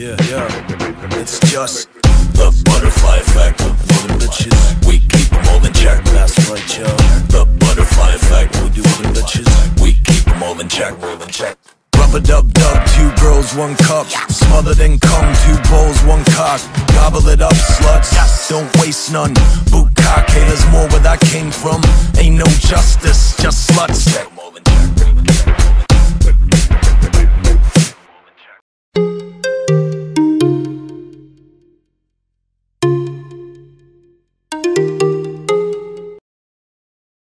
Yeah, yeah. It's just the butterfly effect. For the bitches, we keep them all in check. That's right, yo. The butterfly effect. We do for bitches, we keep them all in check. All in check. Rubber dub dub, two girls, one cup. Smothered in cum, two bowls, one cock. Gobble it up, sluts. Don't waste none. Boot cock haters more where that came from. Ain't no justice, just sluts.